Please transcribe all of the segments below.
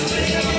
Thank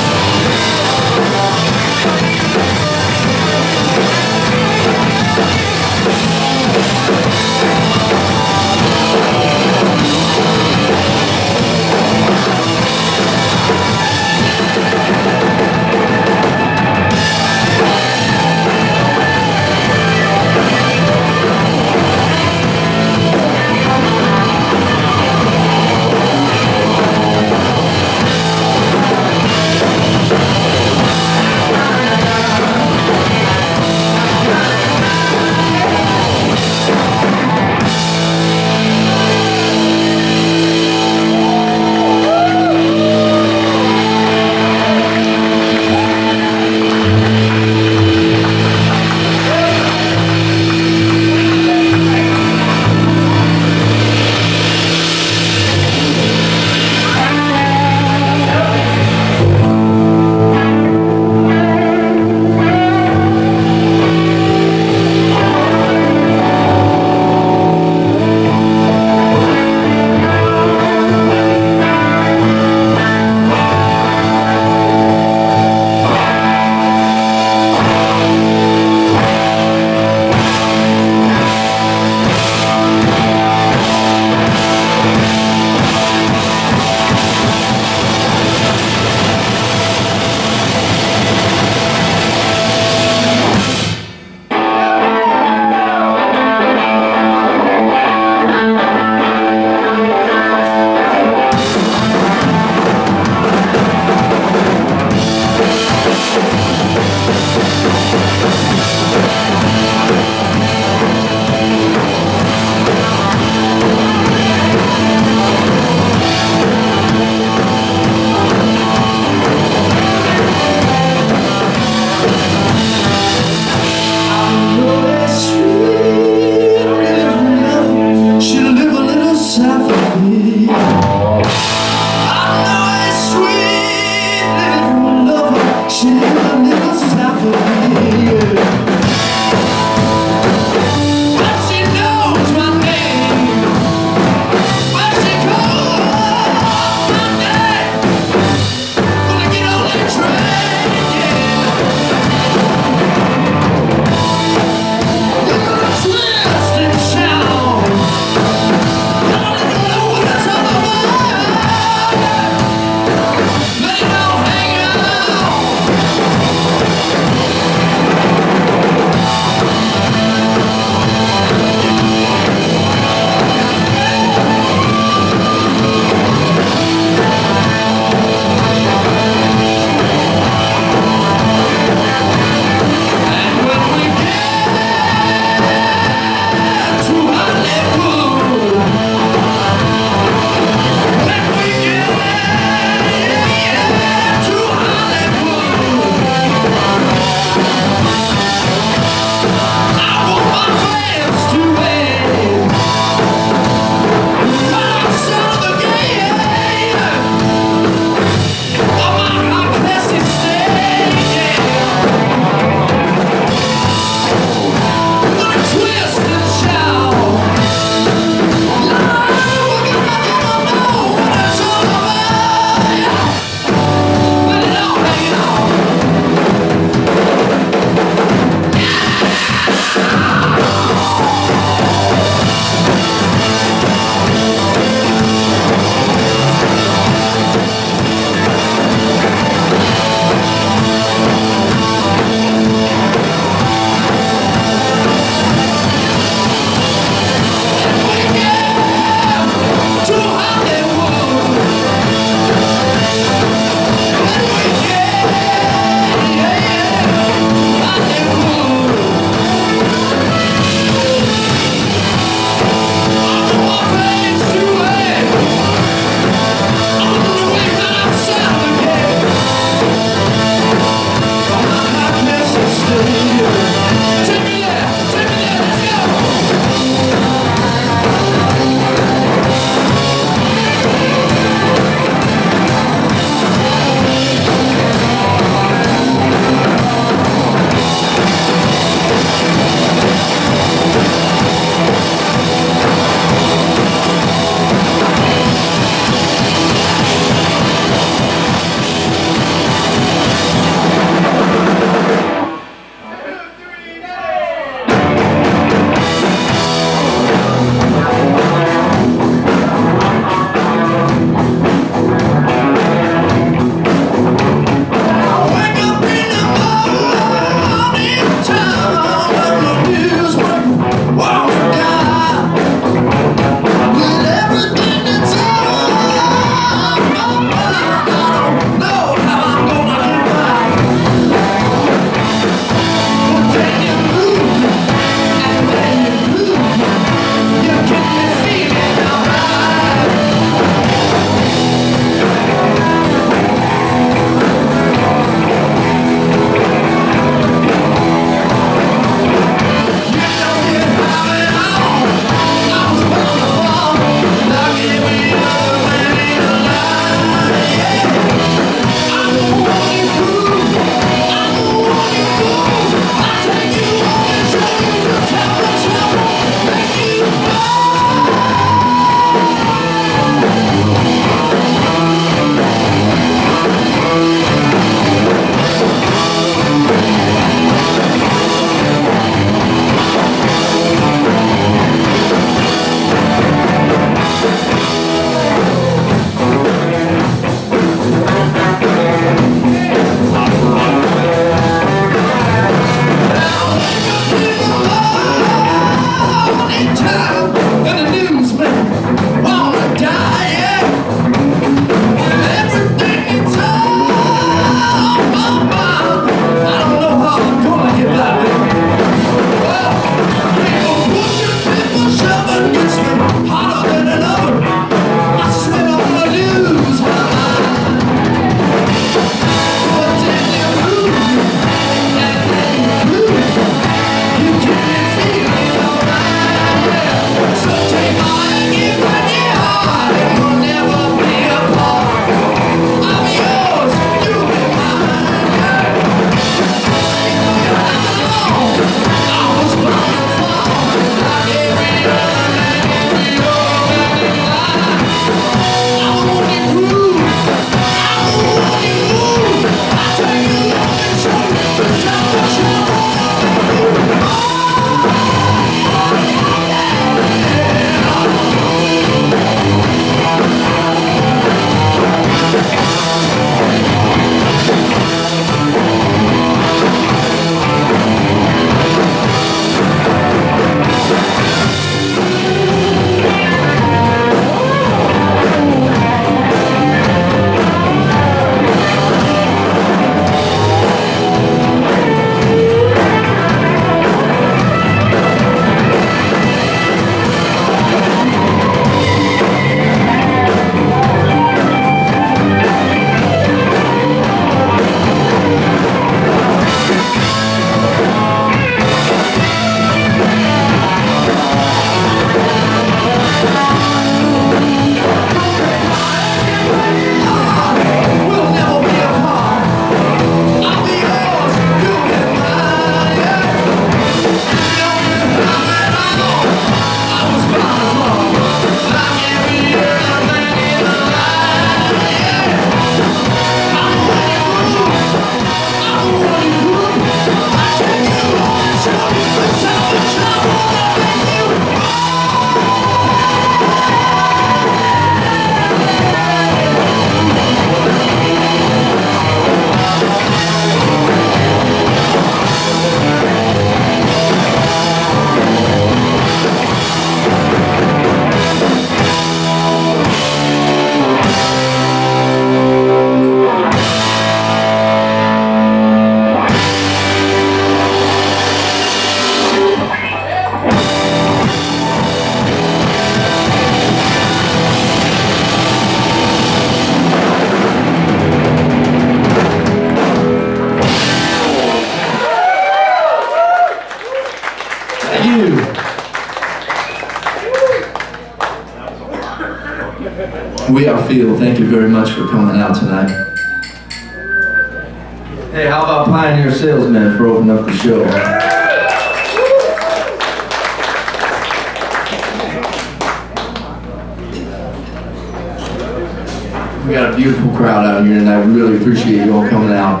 got a beautiful crowd out here and I really appreciate you all coming out.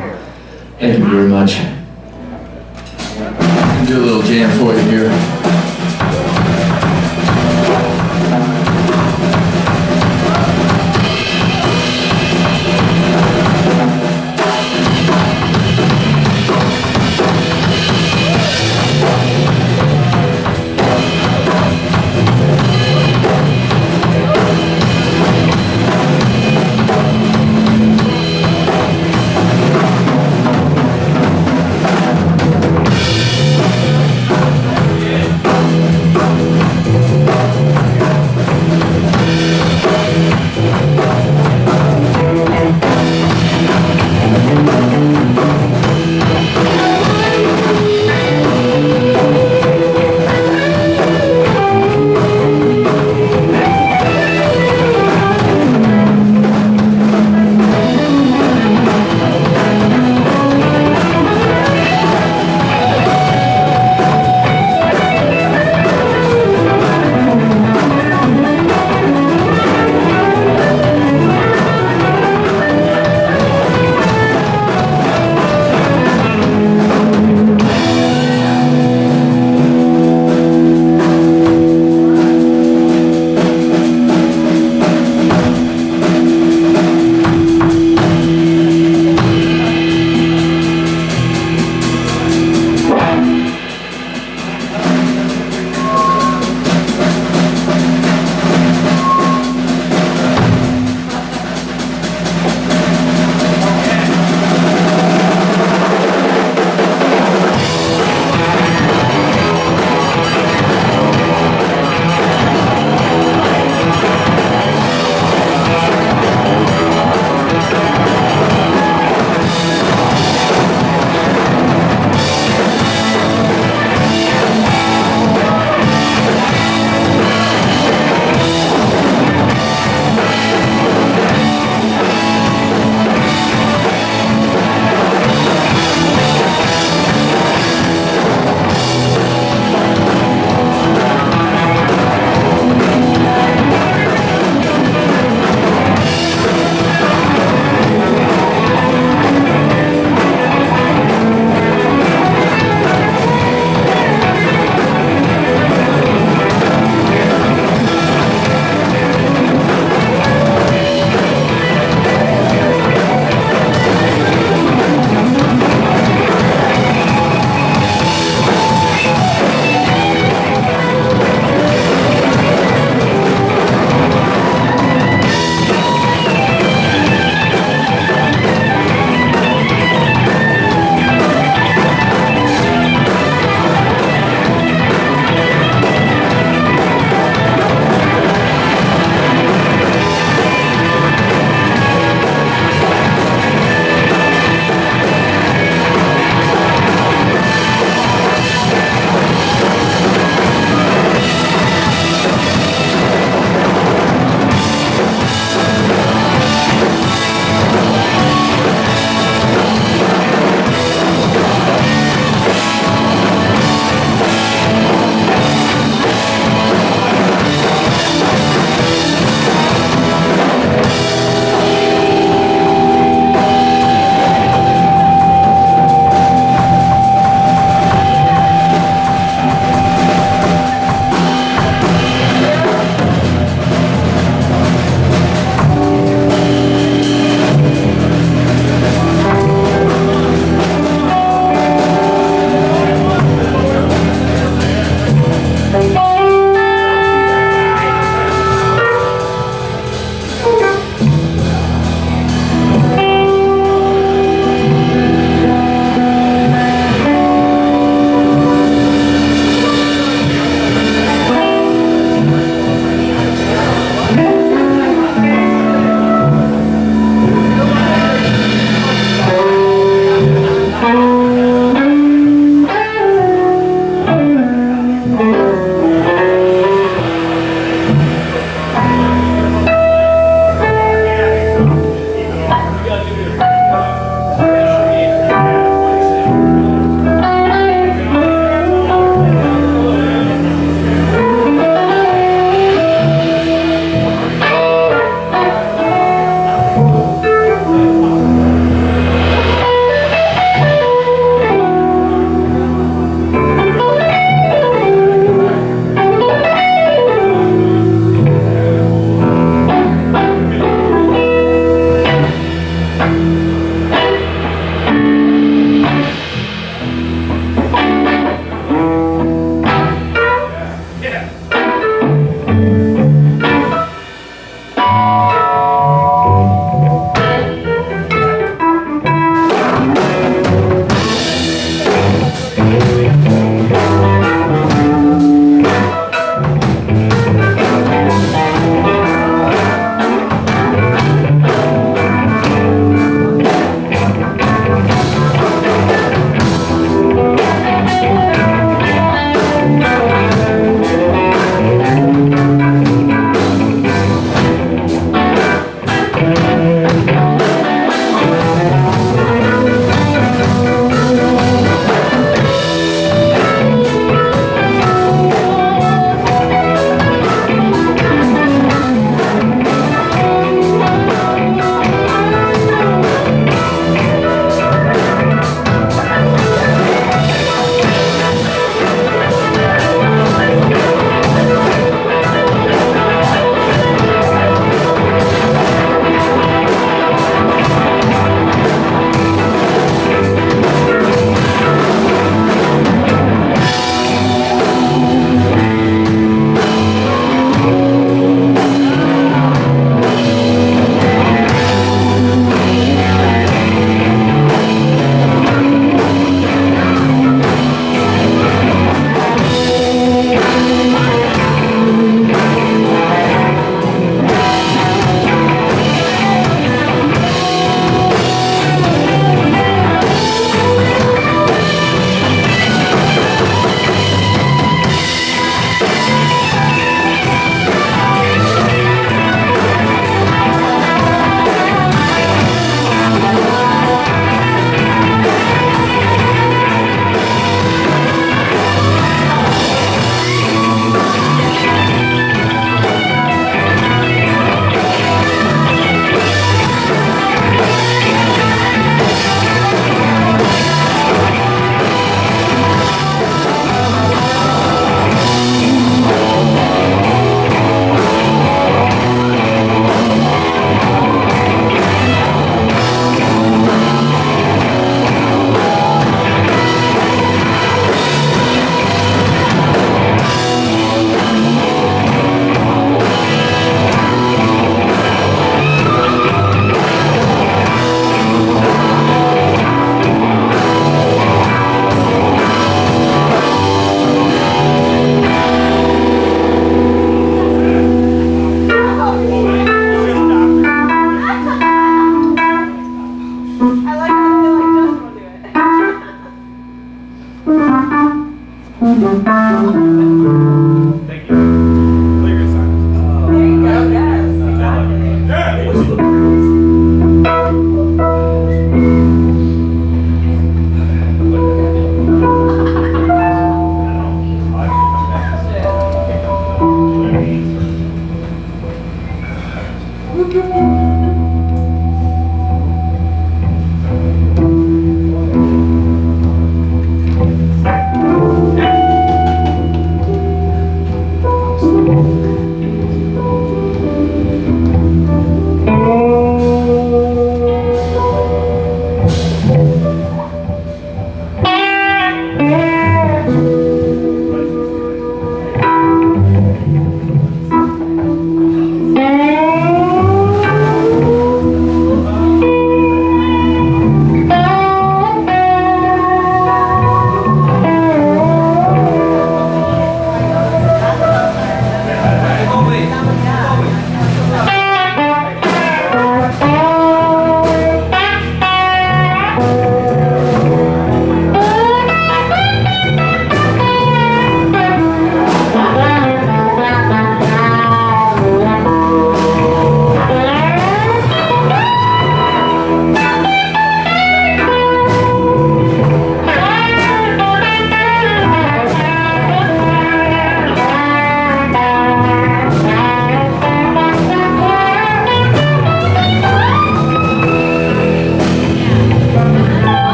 Thank you very much. Do a little jam for you here.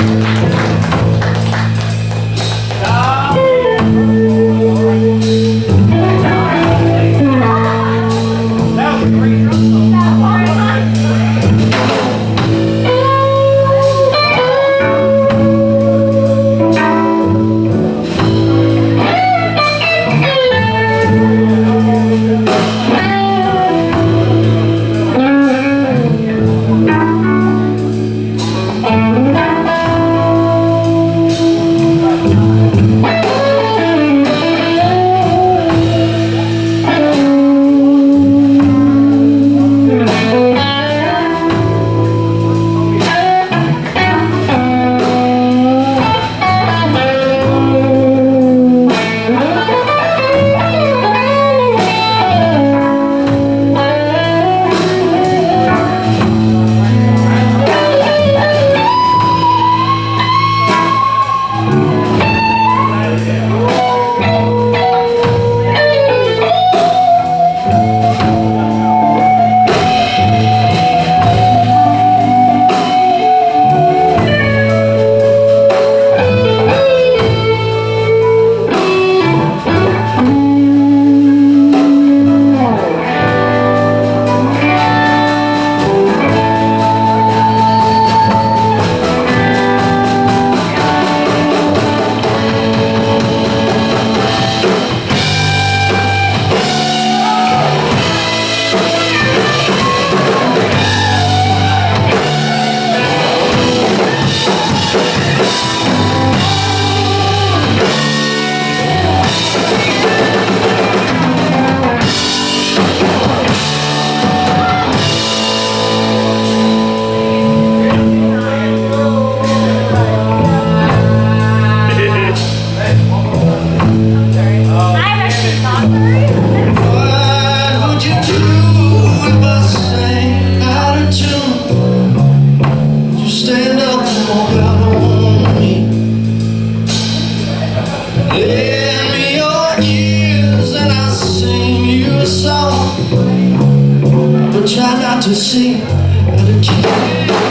That was try not to sing out of key.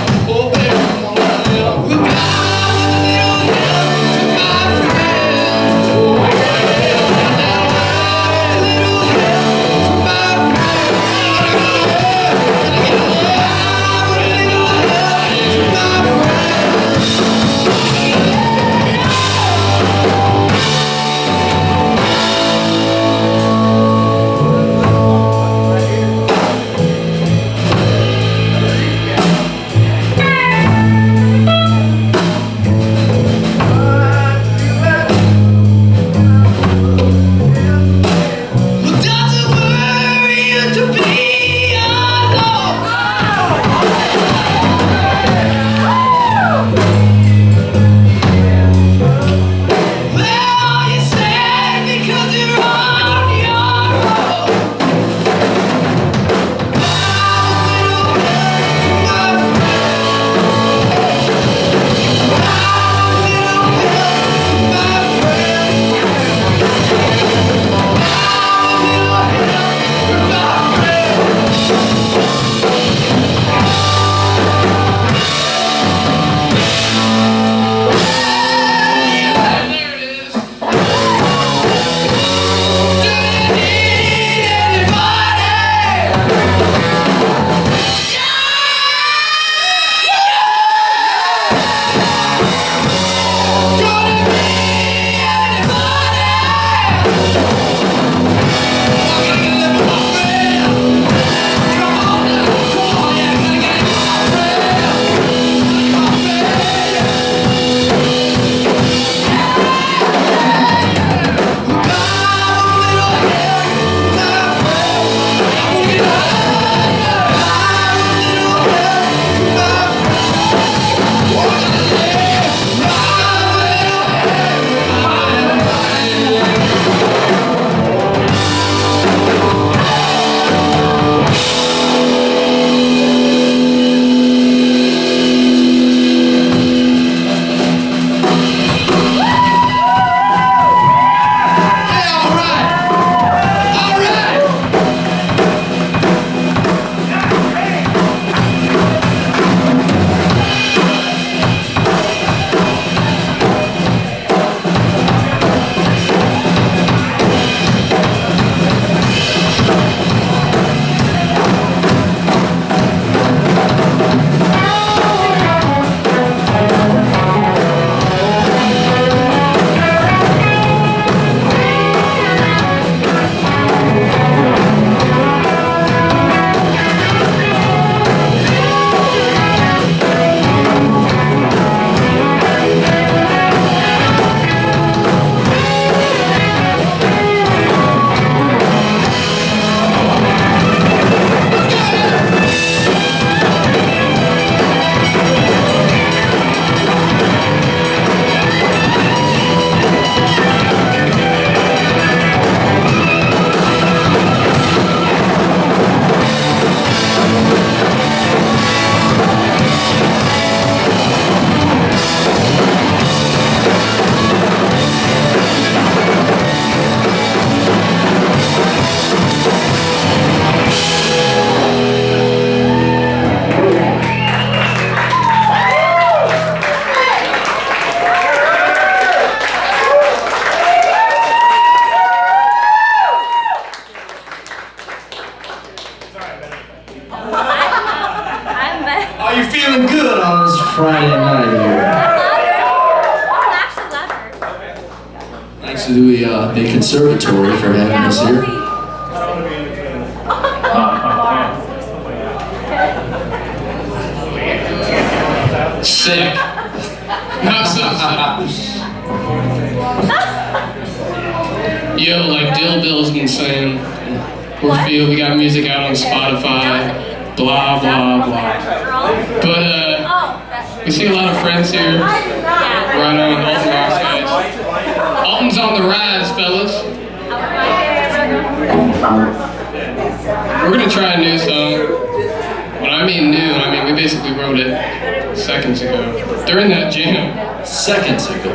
seconds ago. During that jam. Seconds ago.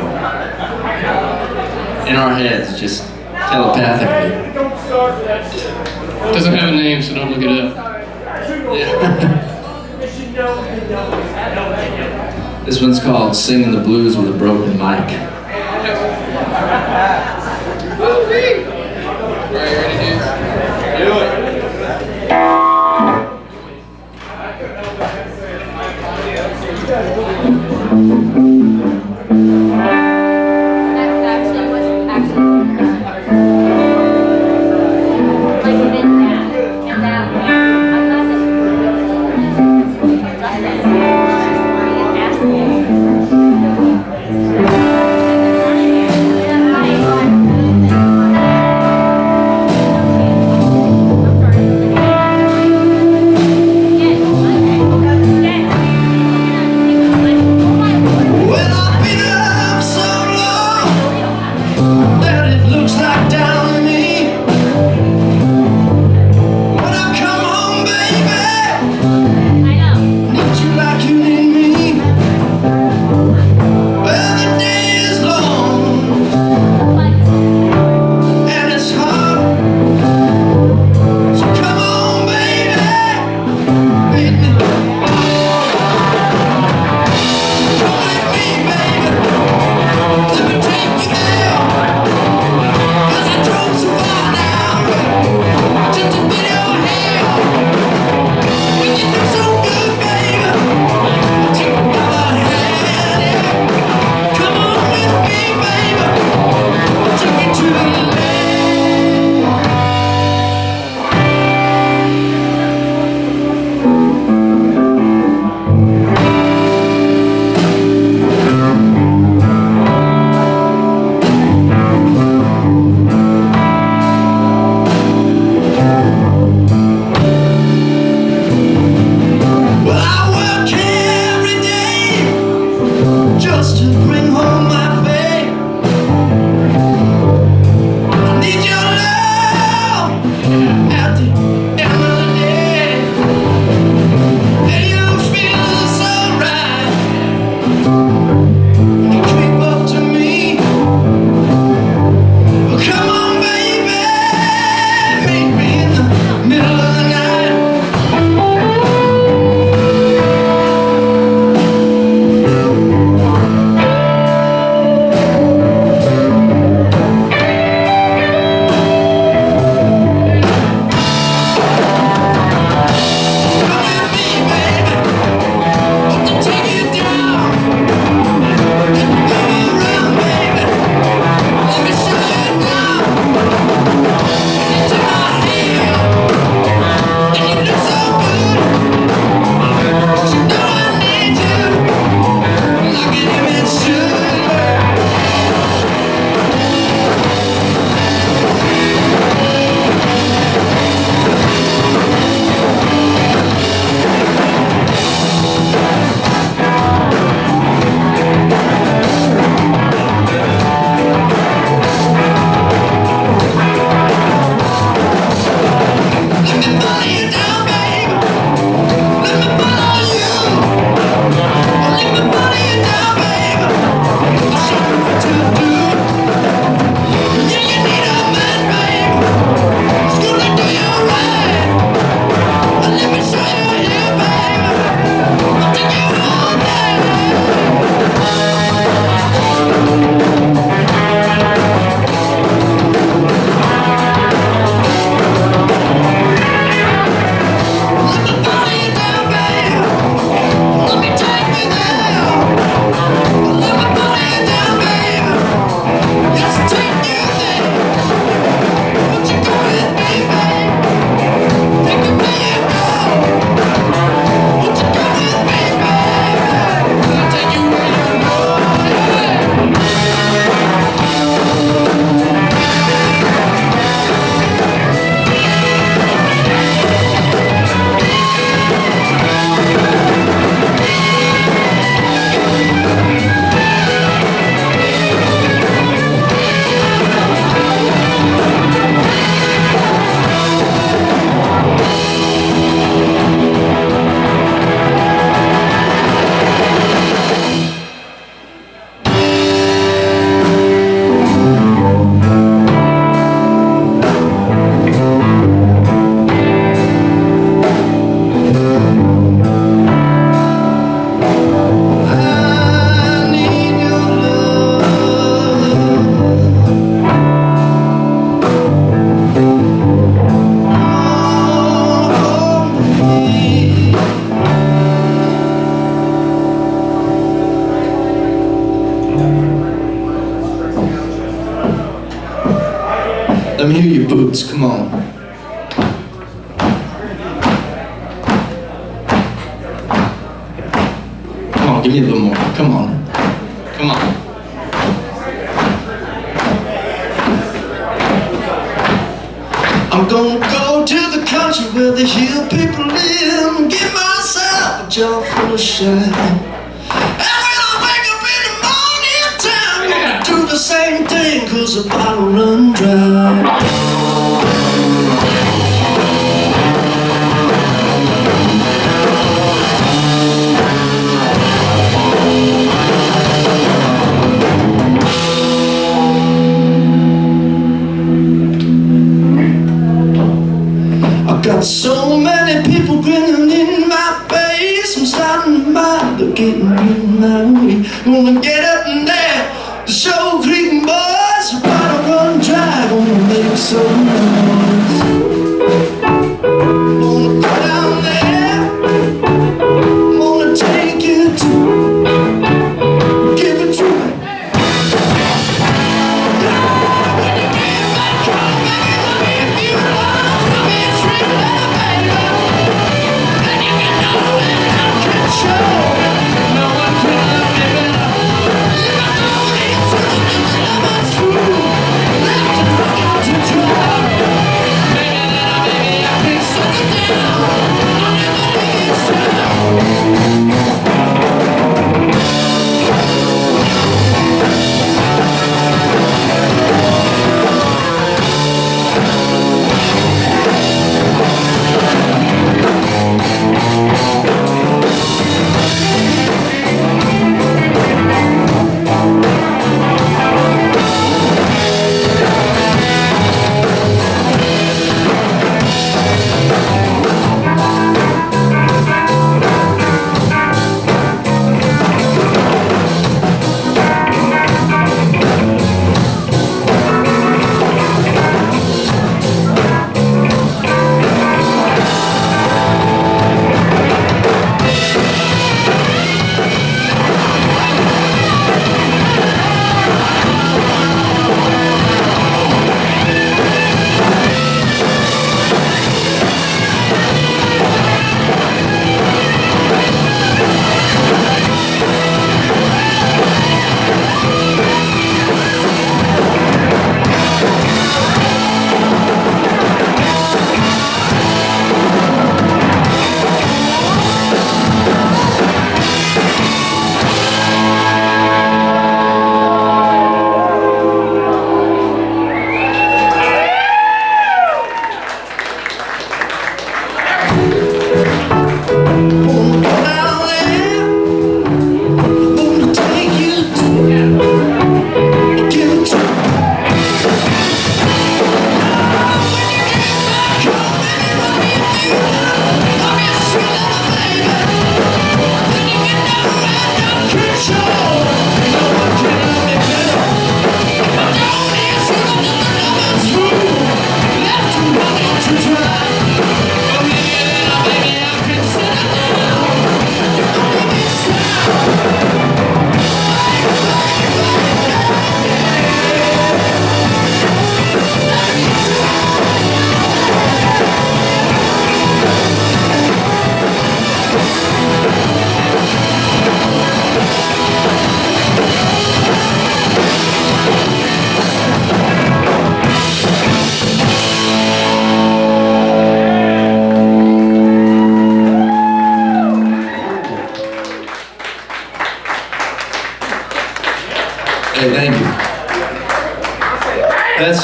In our heads, just telepathically. Doesn't have a name, so don't look it up. Yeah. this one's called Singing the Blues with a Broken Mic. Right, ready. Do it.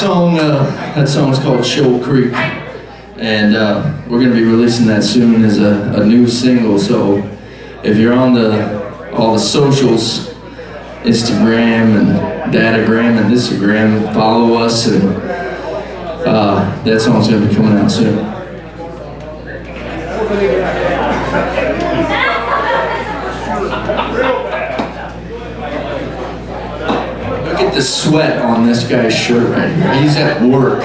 Song, uh, that called Shoal Creek, and uh, we're gonna be releasing that soon as a, a new single. So if you're on the all the socials, Instagram and Datagram and Instagram, follow us, and uh, that song's gonna be coming out soon. Look at the sweat on this guy's shirt right. He's at work.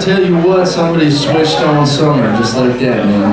tell you what, somebody switched on Summer just like that, man.